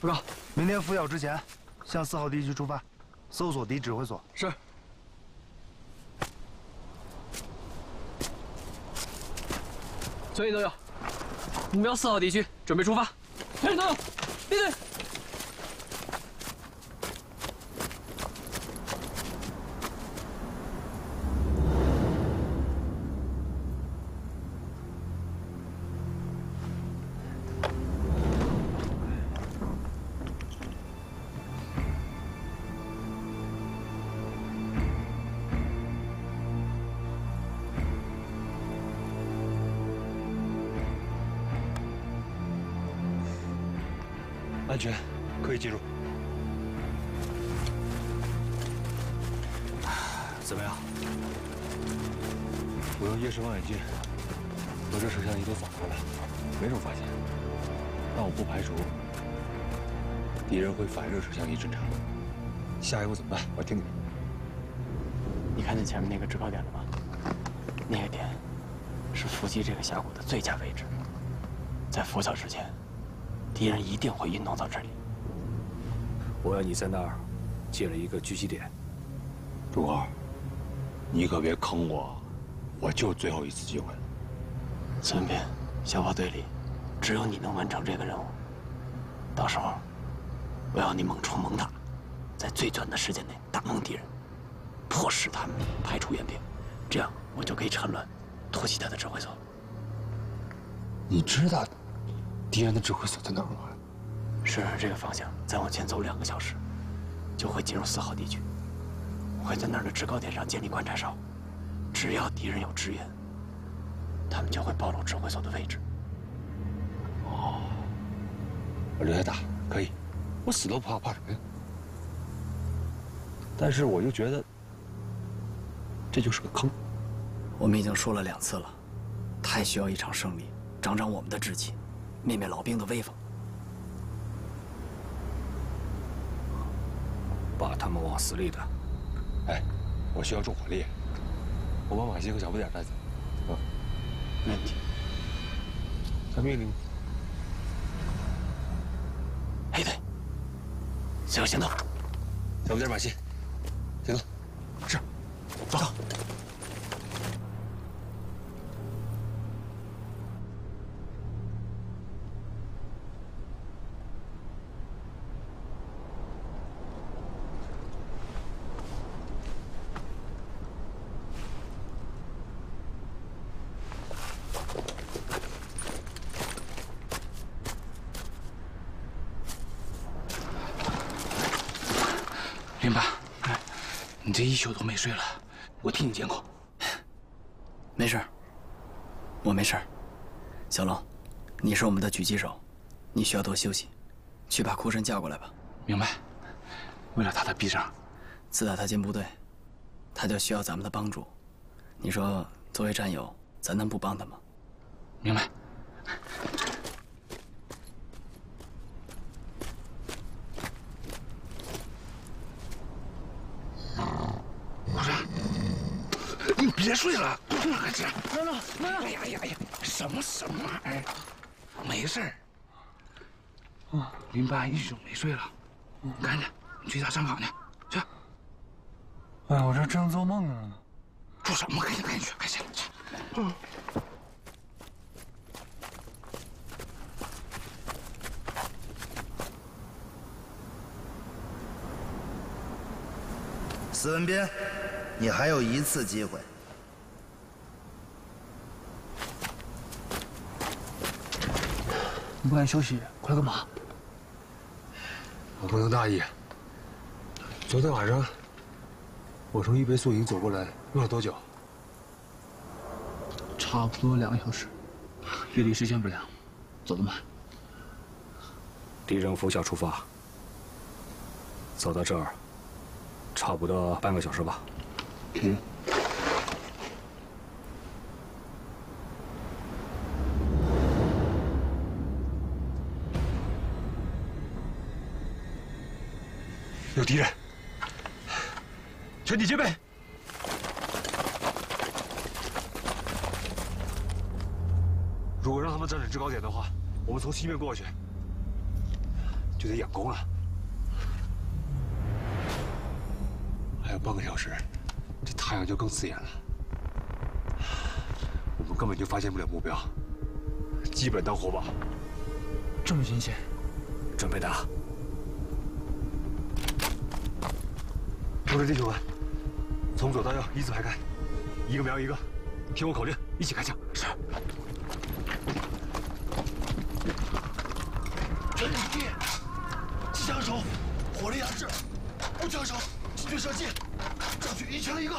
报告，明天拂晓之前向四号地区出发，搜索敌指挥所。是。全体都有，目标四号地区，准备出发。全体都有，列队。敌人会反热摄像仪侦查。下一步怎么办？我听你。你看见前面那个制高点了吗？那个点是伏击这个峡谷的最佳位置。在拂晓之前。敌人一定会运动到这里。我要你在那儿建了一个狙击点。朱二，你可别坑我，我就最后一次机会。孙膑，小炮队里只有你能完成这个任务。到时候，我要你猛冲猛打，在最短的时间内打懵敌人，迫使他们排除援兵，这样我就可以趁乱突袭他的指挥所。你知道？敌人的指挥所在哪儿吗？顺着这个方向再往前走两个小时，就会进入四号地区。我会在那儿的制高点上建立观察哨，只要敌人有支援，他们就会暴露指挥所的位置。哦，我留下打可以，我死都不怕，怕什么呀？但是我就觉得这就是个坑。我们已经说了两次了，太需要一场胜利，长长我们的志气。灭灭老兵的威风，把他们往死里打！哎，我需要重火力，我把马歇和小不点带走。嗯，没问题。下命令。黑队，行了行动。小不点，把戏，行动。是，走。宿都没睡了，我替你监控。没事，我没事。小龙，你是我们的狙击手，你需要多休息，去把哭神叫过来吧。明白。为了他的臂伤，自打他进部队，他就需要咱们的帮助。你说，作为战友，咱能不帮他吗？明白。别睡了，快起来！来了，来了！哎呀呀呀！什么什么玩意儿？没事儿。啊，林班一宿没睡了，赶紧去他伤口呢，去。哎，我这正做梦呢。做什么？赶紧赶紧去，赶紧去！嗯。斯文斌，你还有一次机会。你不敢休息，快干嘛？我不能大意。昨天晚上，我从一杯宿营走过来，用了多久？差不多两个小时。距离时间不良，走得慢。敌人拂晓出发，走到这儿，差不多半个小时吧。嗯。敌人，全体戒备。如果让他们占领制高点的话，我们从西面过去。就得仰攻了。还有半个小时，这太阳就更刺眼了。我们根本就发现不了目标，基本当活靶。这么新鲜，准备打。通知弟兄们，从左到右依次排开，一个瞄一个，听我口令，一起开枪。是。全体注意，机枪手，火力压制；步枪手，精准射击，上去一枪一个。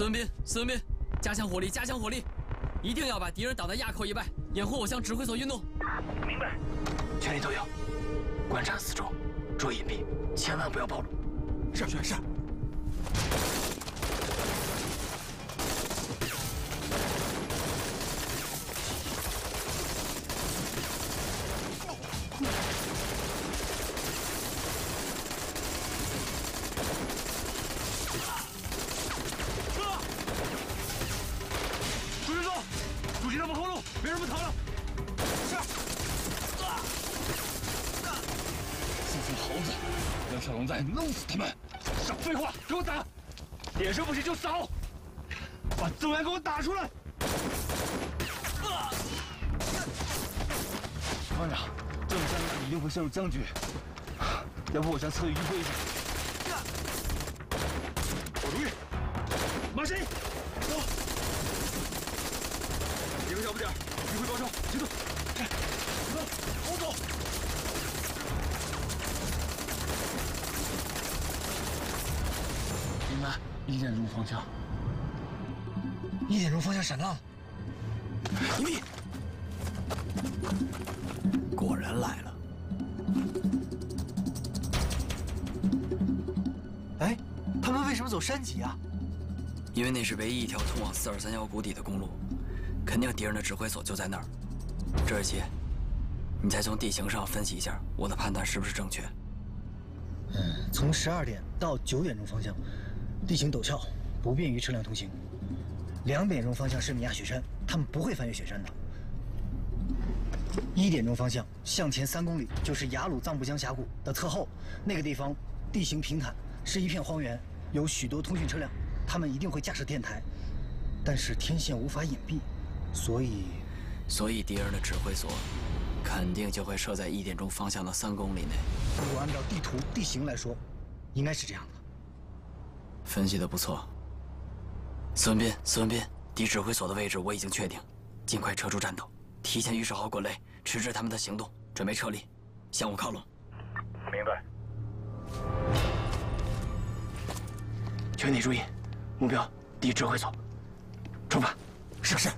孙文斌，孙文斌，加强火力，加强火力，一定要把敌人挡在垭口以外，掩护我向指挥所运动。明白。全力都有，观察四周，注意隐蔽，千万不要暴露。是是是。弄死他们！少废话，给我打！脸上不行就扫，把增援给我打出来！团长，这么下去一定会陷入僵局。要不我先侧翼迂回一下？我主意，马谁？走！一个小不点，迂回高超，行动！走，我走。明白，一点钟方向。一点钟方向闪浪，隐蔽。果然来了。哎，他们为什么走山脊啊？因为那是唯一一条通往四二三幺谷底的公路，肯定敌人的指挥所就在那儿。这儿接，你再从地形上分析一下，我的判断是不是正确？嗯，从十二点到九点钟方向，地形陡峭，不便于车辆通行。两点钟方向是米亚雪山，他们不会翻越雪山的。一点钟方向向前三公里就是雅鲁藏布江峡谷的侧后，那个地方地形平坦，是一片荒原，有许多通讯车辆，他们一定会架设电台，但是天线无法隐蔽，所以所以敌人的指挥所肯定就会设在一点钟方向的三公里内。如果按照地图地形来说，应该是这样的。分析的不错，孙斌，孙斌，敌指挥所的位置我已经确定，尽快撤出战斗，提前预设好滚雷，迟滞他们的行动，准备撤离，向我靠拢。明白。全体注意，目标敌指挥所，出发。是是。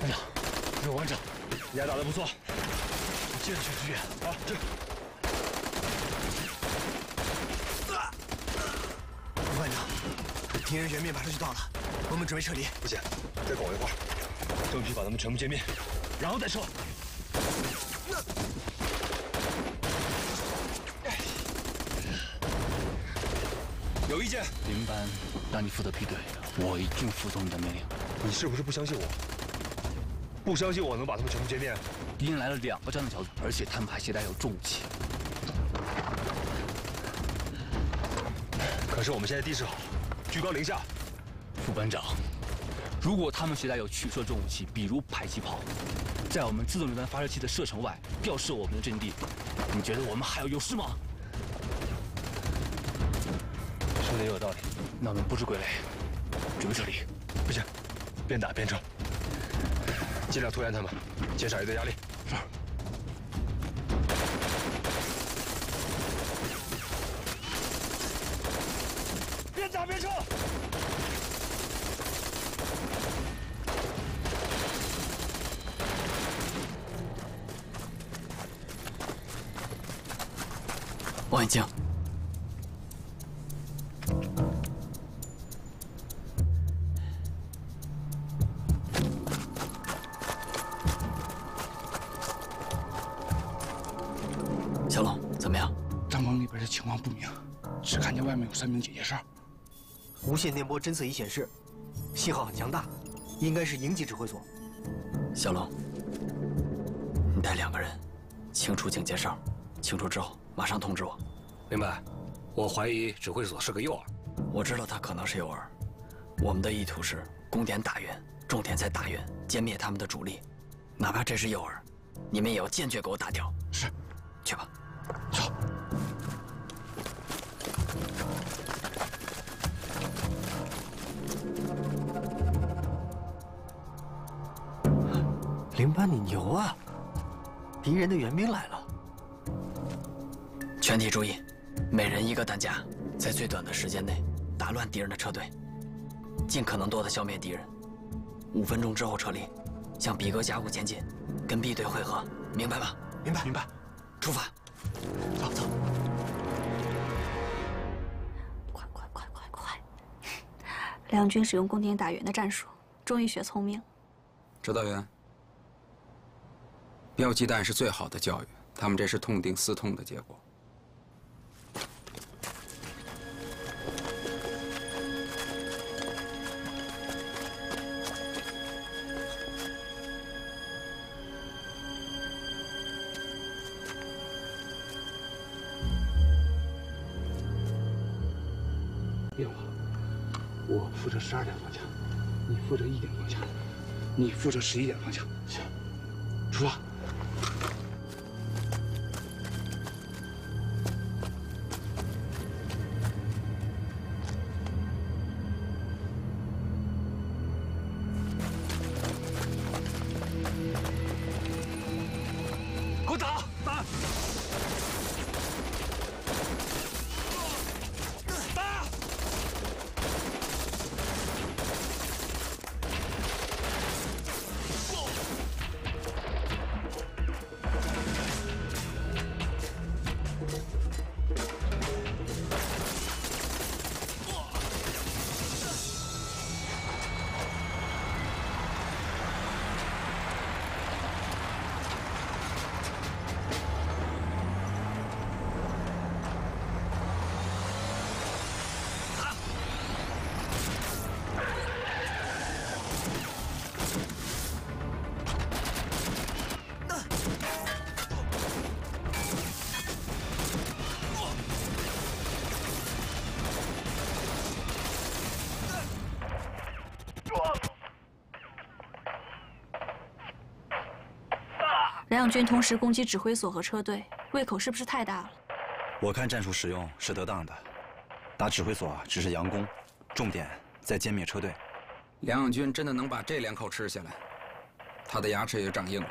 班长，给我完整。你还打得不错，接着去支援。好，这。班长，敌人援面马上就到了，我们准备撤离。不行，再搞一会儿，争取把他们全部歼灭，然后再撤。有意见？林班，让你负责批队，我一定服从你的命令。你是不是不相信我？不相信我能把他们全部歼灭？敌人来了两个战斗小组，而且他们还携带有重武器。可是我们现在地势好，居高临下。副班长，如果他们携带有取射重武器，比如迫击炮，在我们自动榴弹发射器的射程外吊射我们的阵地，你觉得我们还有优势吗？说的也有道理。那我们布置鬼雷，准备撤离。不行，边打边撤，尽量拖延他们，减少一队压力。小龙，怎么样？帐篷里边的情况不明，只看见外面有三名警戒哨。无线电波侦测仪显示，信号很强大，应该是营级指挥所。小龙，你带两个人清除警戒哨，清除之后马上通知我。明白。我怀疑指挥所是个诱饵。我知道他可能是诱饵。我们的意图是攻点打援，重点在打援歼灭他们的主力，哪怕这是诱饵，你们也要坚决给我打掉。是，去吧。林班，你牛啊！敌人的援兵来了。全体注意，每人一个弹夹，在最短的时间内打乱敌人的车队，尽可能多的消灭敌人。五分钟之后撤离，向比格峡谷前进，跟 B 队会合，明白吗？明白，明白。出发。走走。快快快快快！两军使用攻点打援的战术，终于学聪明。指导员，不要鸡蛋是最好的教育，他们这是痛定思痛的结果。我负责十二点方向，你负责一点方向，你负责十一点方向。行，出发。两军同时攻击指挥所和车队，胃口是不是太大了？我看战术使用是得当的，打指挥所只是佯攻，重点在歼灭车队。梁永军真的能把这两口吃下来，他的牙齿也长硬了。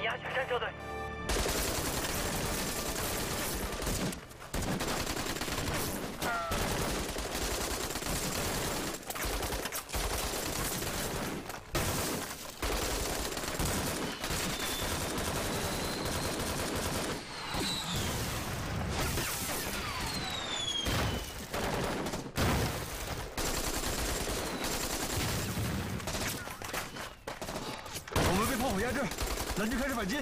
米亚雪山车队。我们被炮火压制，蓝军开始反击。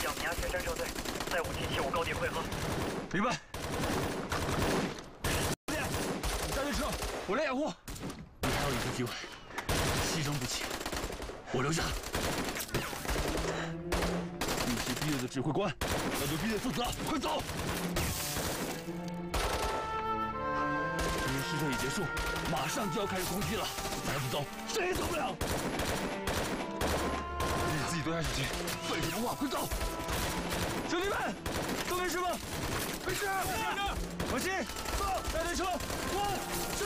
向米亚雪山撤退，在五七七五高地汇合。明白。你下去撤，我来掩护。你还有一个机会，牺牲不起。我留下。你是毕业的指挥官，那就毕业负责。快走！因为试射已结束，马上就要开始攻击了，再不走，谁也走不了。你自己多加小心。废什么话，快走！兄弟们，都没事吧？没事，站着，放心。走，带队车，我是，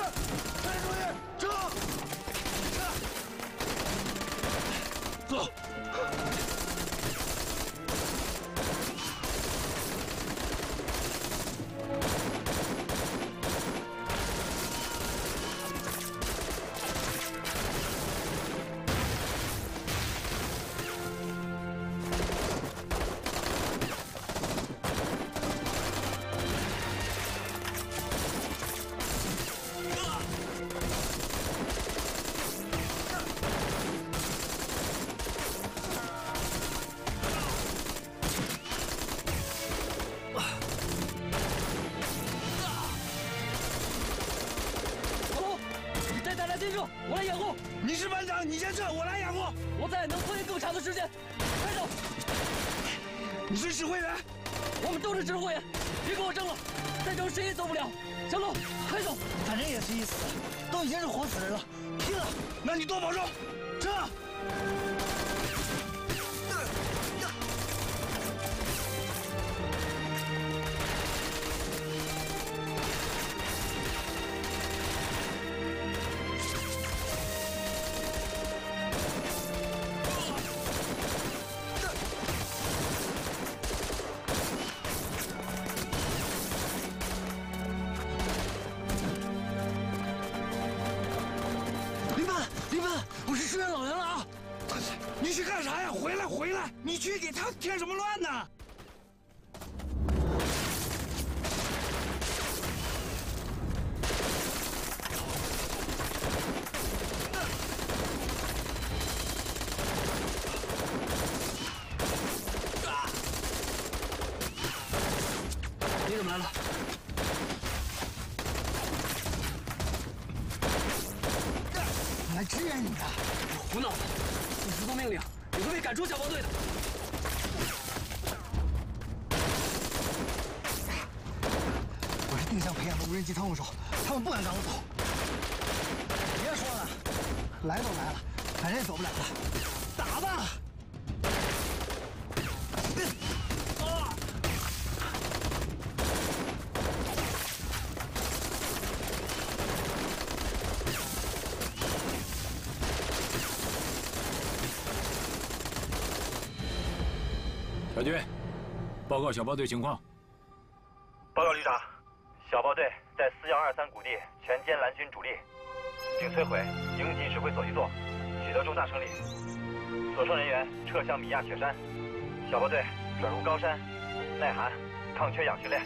带注意，撤，走。他添什么乱呢？你怎么来了？我来支援你的。胡闹！不服从命令，你会被赶出小豹队的。我是定向培养的无人机操控手，不敢赶我走。别说了，来都来了，反正也走不了了，打吧！小军，报告小豹队情况。报告旅长，全歼蓝军主力，并摧毁营级指挥所一座，取得重大胜利。所剩人员撤向米亚雪山，小部队转入高山，耐寒，抗缺氧训练。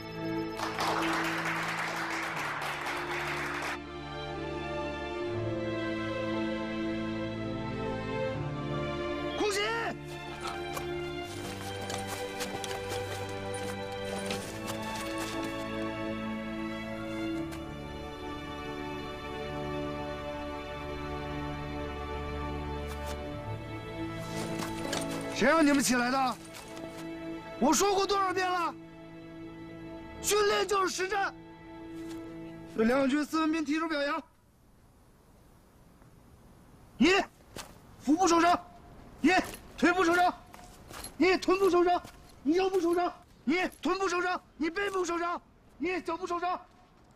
谁让你们起来的？我说过多少遍了？训练就是实战。对两军四分兵提出表扬。你，腹部受伤；你，腿部受伤；你，臀部受伤；你腰部受伤；你，臀部受伤；你背部受伤；你脚部受伤；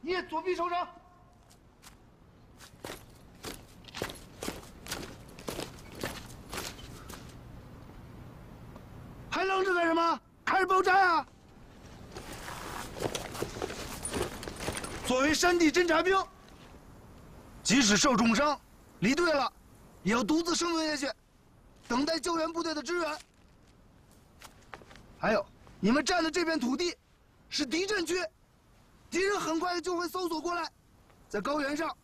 你左臂受伤。还愣着干什么？开始爆炸呀！作为山地侦察兵，即使受重伤，离队了，也要独自生存下去，等待救援部队的支援。还有，你们占的这片土地是敌阵区，敌人很快就会搜索过来。在高原上，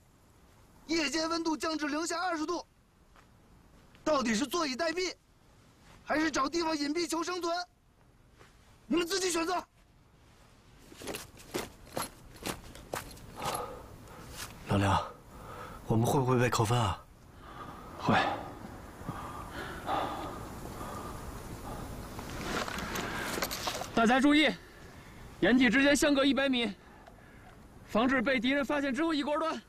夜间温度降至零下二十度，到底是坐以待毙，还是找地方隐蔽求生存。你们自己选择。老梁我们会不会被扣分啊？会。大家注意掩体之间相隔一百米防止被敌人发现之后一锅端。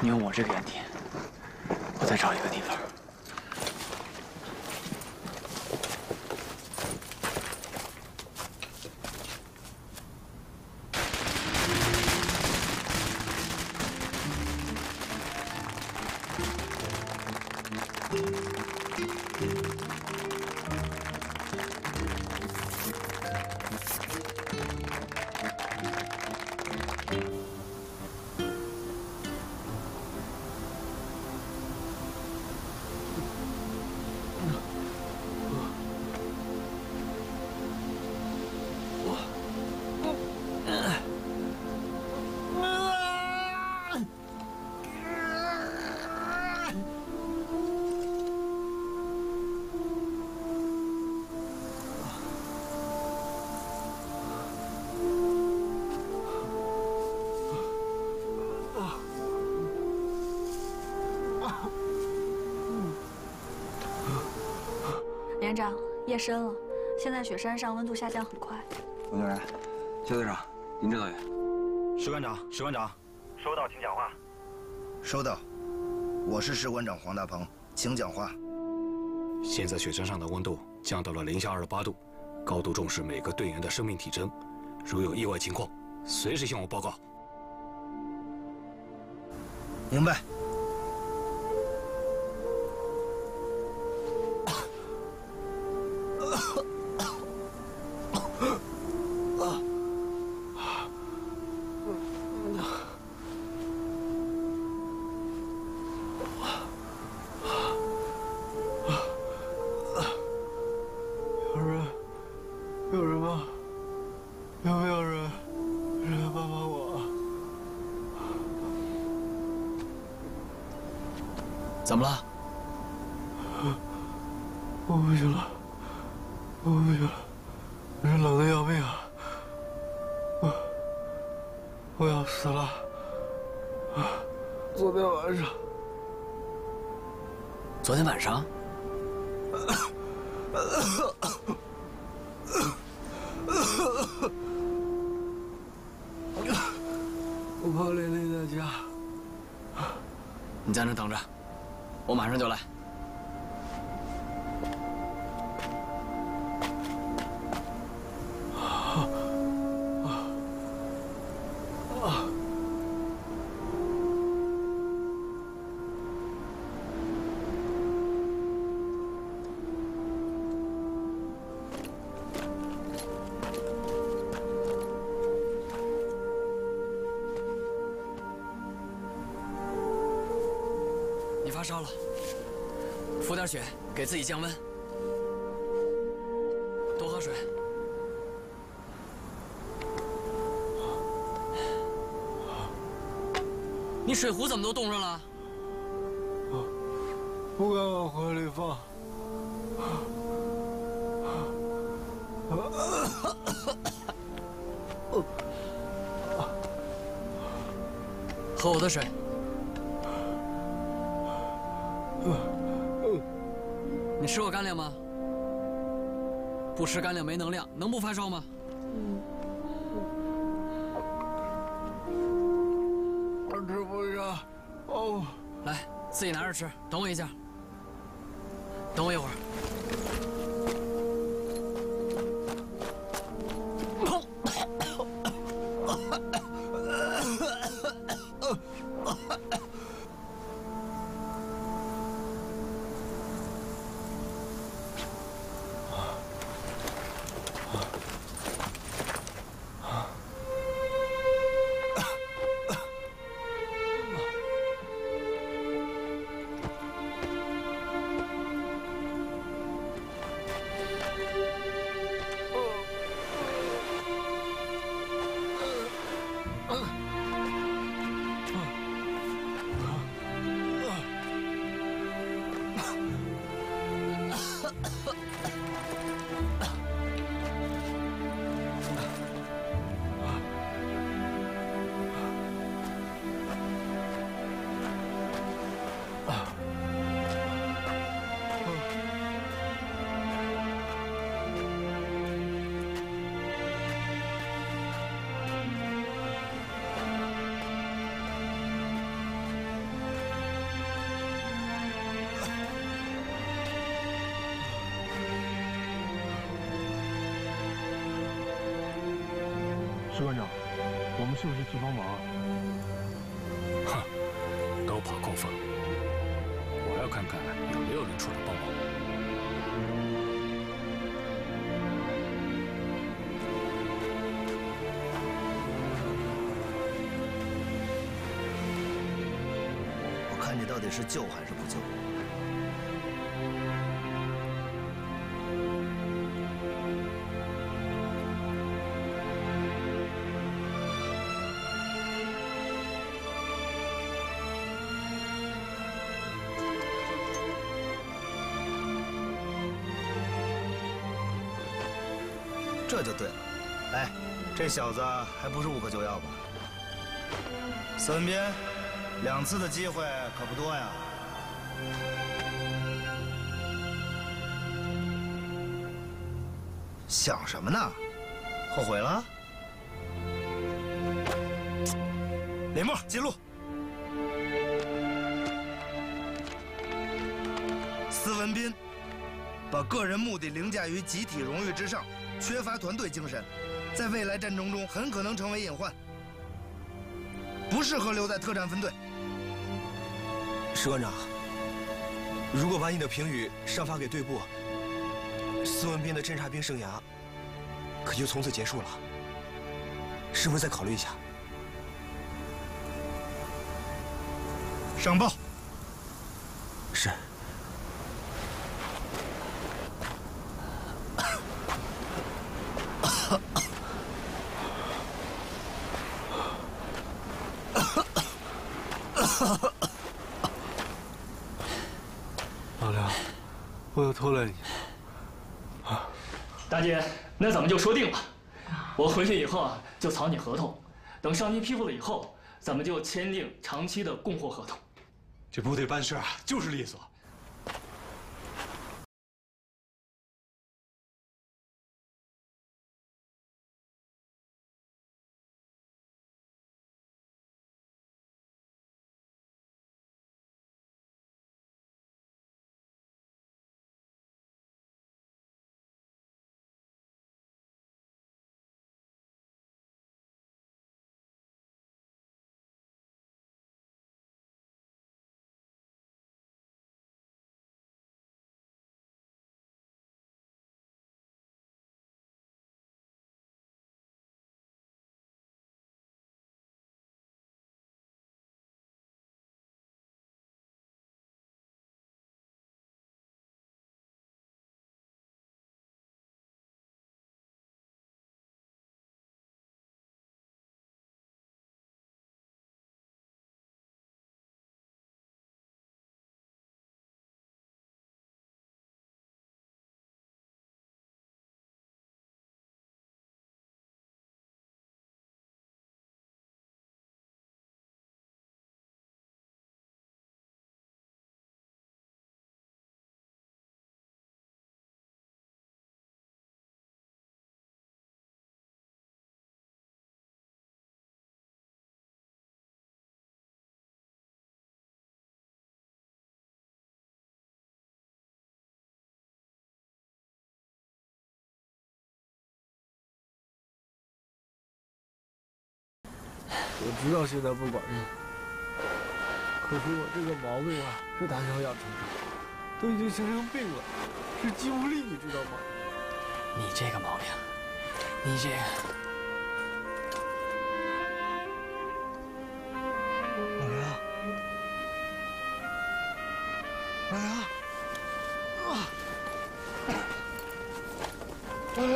你用我这个掩体。再找一个地方。连长，夜深了，现在雪山上温度下降很快。冯教员，肖队长，林指导员，士官长，士官长，收到，请讲话。收到，我是石馆长黄大鹏，请讲话。现在雪山上的温度降到了零下二十八度，高度重视每个队员的生命体征，如有意外情况，随时向我报告。明白。怎么了？发烧了，服点血，给自己降温，多喝水。你水壶怎么都冻上了？不敢往怀里放。喝我的水。吃过干粮吗？不吃干粮没能量，能不发烧吗？我吃不下。哦，来，自己拿着吃。等我一下，看你到底是救还是不救？这就对了。哎，这小子还不是无可救药吧？孙文斌，两次的机会可不多呀。想什么呢？后悔了？林默，记录。司文斌把个人目的凌驾于集体荣誉之上，缺乏团队精神，在未来战争中很可能成为隐患，不适合留在特战分队。士官长，如果把你的评语上发给队部，司文斌的侦察兵生涯可就从此结束了。是不是再考虑一下？上报。是。老梁，我又拖累你。大姐，那咱们就说定了。我回去以后啊，就草拟合同，等上级批复了以后，咱们就签订长期的供货合同。这部队办事啊，就是利索。我知道现在不管用，可是我这个毛病啊，是打小养成的，都已经形成病了，是肌无力，你知道吗？你这个毛病，你这个……老梁，老梁，啊，老梁，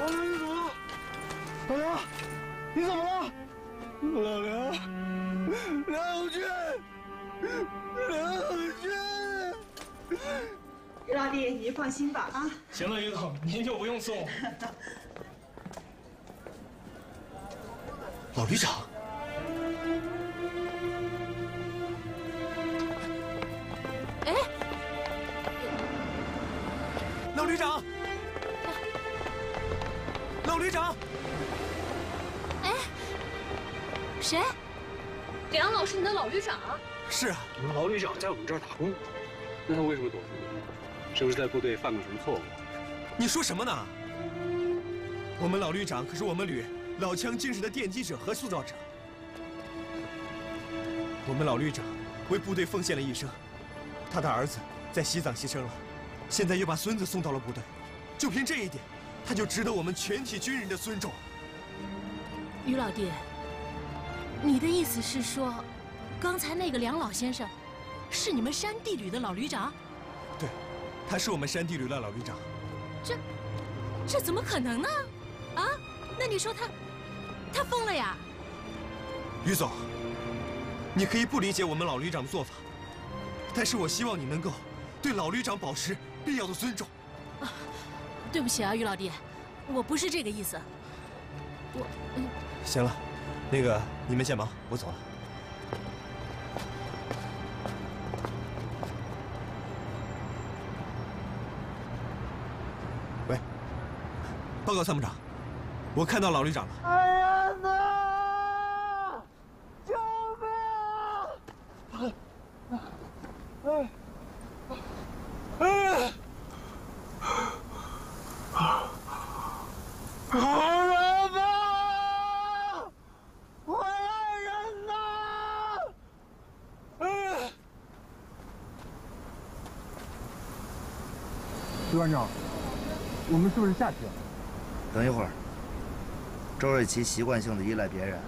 老梁，你怎么了？老梁，你怎么了？老梁，梁永军，梁永军。于老弟，你放心吧啊。行了，于总，您就不用送。老旅长，哎，老旅长，老旅长，谁？梁老是你的老旅长？是啊，你们老旅长在我们这儿打工，那他为什么躲出去？是不是在部队犯过什么错误？你说什么呢？我们老旅长可是我们旅老枪精神的奠基者和塑造者。我们老旅长为部队奉献了一生，他的儿子在西藏牺牲了，现在又把孙子送到了部队，就凭这一点，他就值得我们全体军人的尊重。于老弟，你的意思是说，刚才那个梁老先生，是你们山地旅的老旅长？对，他是我们山地旅的老旅长。这，这怎么可能呢？啊？那你说他，他疯了呀？于总，你可以不理解我们老旅长的做法，但是我希望你能够对老旅长保持必要的尊重。啊，对不起啊，于老弟，我不是这个意思。我，嗯。行了，那个你们先忙，我走了。喂，报告参谋长，我看到老旅长了。哎呐！救命啊！哎，哎，好人呐！我爱人呐！哎，徐团长，我们是不是下去了？等一会儿，周瑞奇习惯性的依赖别人，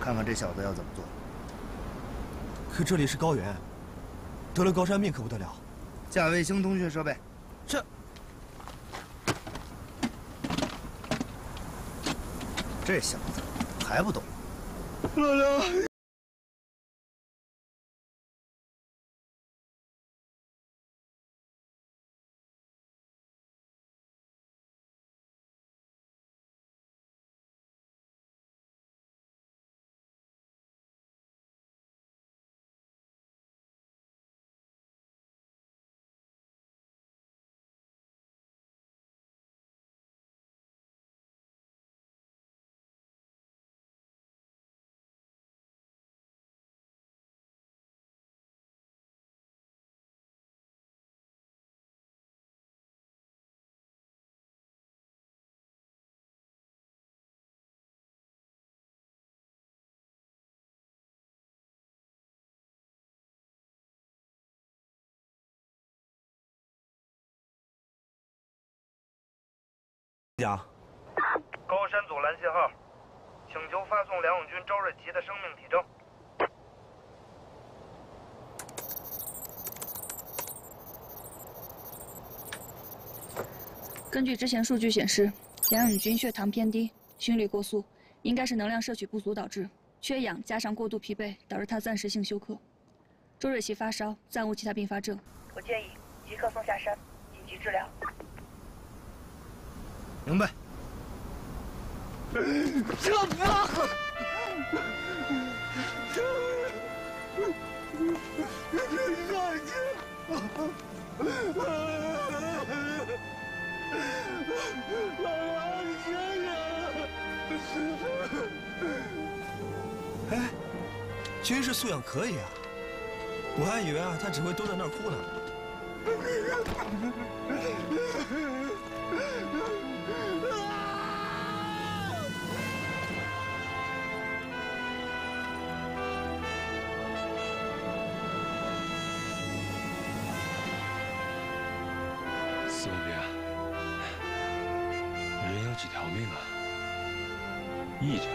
看看这小子要怎么做。可这里是高原，得了高山病可不得了。架卫星通讯设备。这。这小子还不懂。老梁。讲。高山阻拦信号，请求发送梁永军、周瑞奇的生命体征。根据之前数据显示，梁永军血糖偏低，心率过速，应该是能量摄取不足导致。缺氧加上过度疲惫，导致他暂时性休克。周瑞奇发烧，暂无其他并发症。我建议即刻送下山，紧急治疗。明白。这吧。哎，军事素养可以啊！我还以为啊，他只会蹲在那儿哭呢。四文兵，人有几条命啊？一条。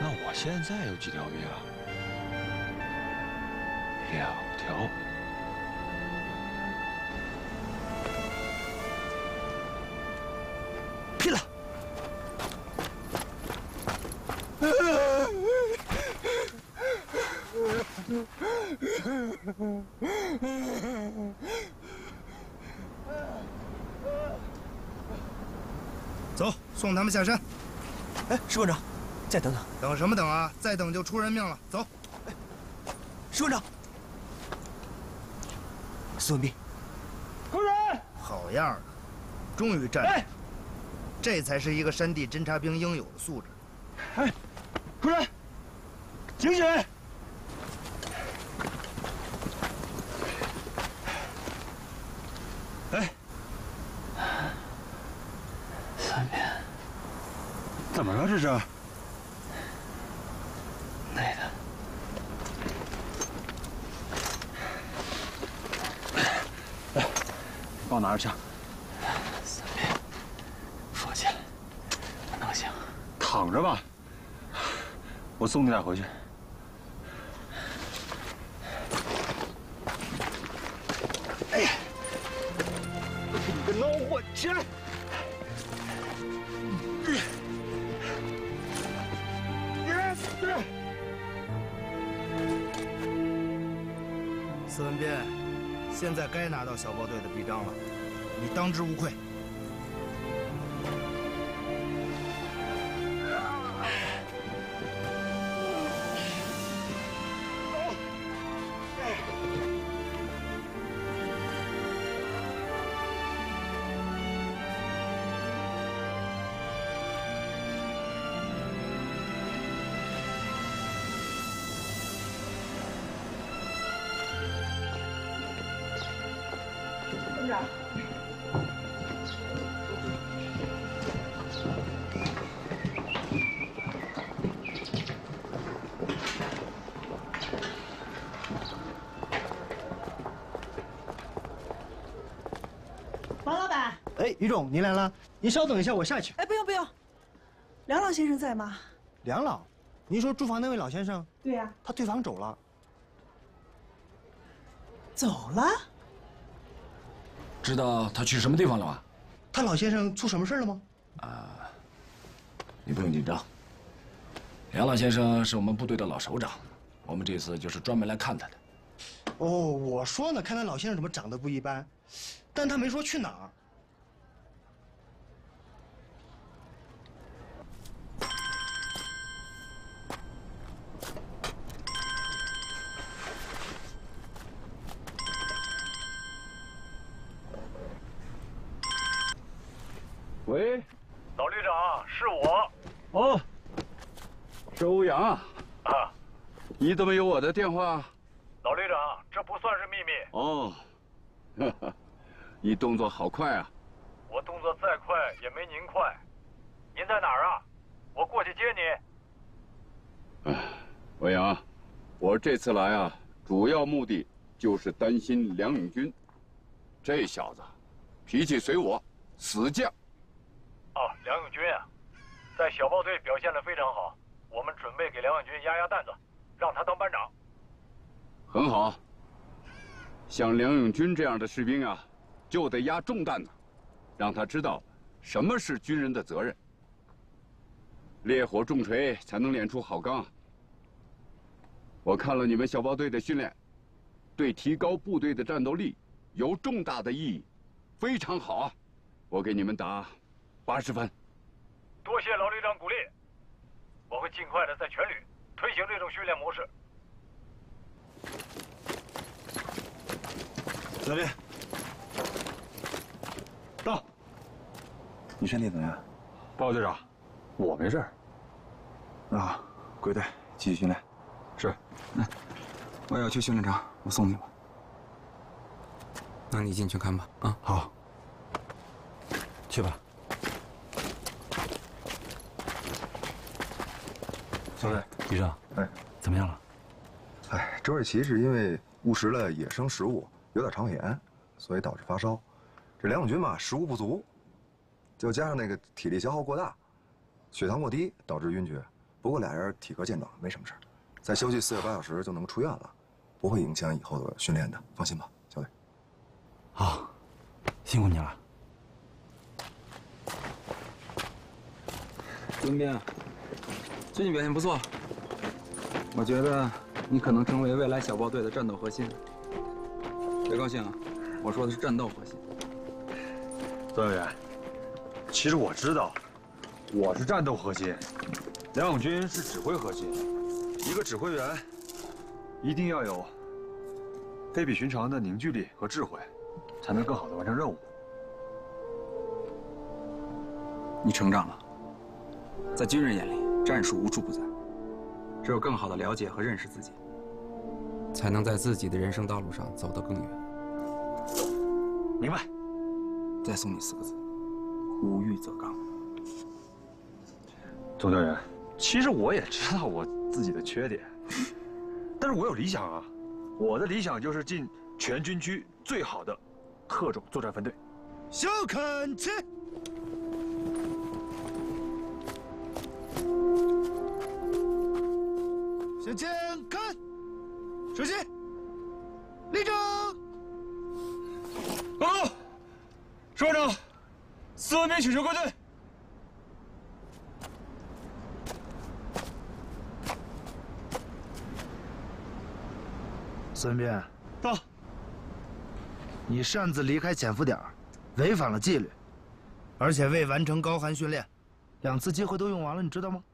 那我现在有几条命啊？两条。走，送他们下山。哎，士官长，再等等。等什么等啊？再等就出人命了。走。士官长，司文斌，夫人，好样的，终于站住！这才是一个山地侦察兵应有的素质。哎，夫人，醒醒！哎，怎么了这是？累的。来，拿着枪。三边，扶起来，不能行。躺着吧，我送你俩回去。哎呀！你个孬货，起来！司文斌，现在该拿到小豹队的臂章了，你当之无愧。于总，您来了，您稍等一下，我下去。哎，不用不用，梁老先生在吗？梁老，您说住房那位老先生？对呀、他退房走了。走了？知道他去什么地方了吗？他老先生出什么事了吗？啊你不用紧张。梁老先生是我们部队的老首长，我们这次就是专门来看他的。哦，我说呢，看他老先生怎么长得不一般，但他没说去哪儿。喂，老旅长，是我。哦，是欧阳啊。啊，你怎么有我的电话？老旅长，这不算是秘密。哦，你动作好快啊！我动作再快也没您快。您在哪儿啊？我过去接你。欧阳，我这次来啊，主要目的就是担心梁永军。这小子，脾气随我，死犟。哦，梁永军啊，在小豹队表现得非常好，我们准备给梁永军压压担子，让他当班长。很好。像梁永军这样的士兵啊，就得压重担子，让他知道什么是军人的责任。烈火重锤才能炼出好钢。我看了你们小豹队的训练，对提高部队的战斗力有重大的意义，非常好啊！我给你们打八十分。多谢老旅长鼓励，我会尽快的在全旅推行这种训练模式。教练，到。你身体怎么样？报告队长，我没事儿。啊，归队继续训练。是。那我也要去训练场，我送你吧。那你进去看吧。啊，好。去吧。小队，局长，哎，怎么样了？哎，周瑞奇是因为误食了野生食物，有点肠胃炎，所以导致发烧。这梁永军嘛，食物不足，就加上那个体力消耗过大，血糖过低导致晕厥。不过俩人体格健壮，没什么事儿，再休息四十八小时就能出院了，不会影响以后的训练的，放心吧，小队。好，辛苦你了。孙斌，最近表现不错，我觉得你可能成为未来小豹队的战斗核心。别高兴啊，我说的是战斗核心。段委员，其实我知道，我是战斗核心，梁永军是指挥核心。一个指挥员一定要有非比寻常的凝聚力和智慧，才能更好的完成任务。你成长了，在军人眼里，战术无处不在。只有更好的了解和认识自己，才能在自己的人生道路上走得更远。明白。再送你四个字：无欲则刚。总教员，其实我也知道我自己的缺点，但是我有理想啊！我的理想就是进全军区最好的特种作战分队。小看齐。向前看，射击，立正。报告，首长，四万兵请求归队。孙斌，到。你擅自离开潜伏点，违反了纪律，而且未完成高寒训练，两次机会都用完了，你知道吗？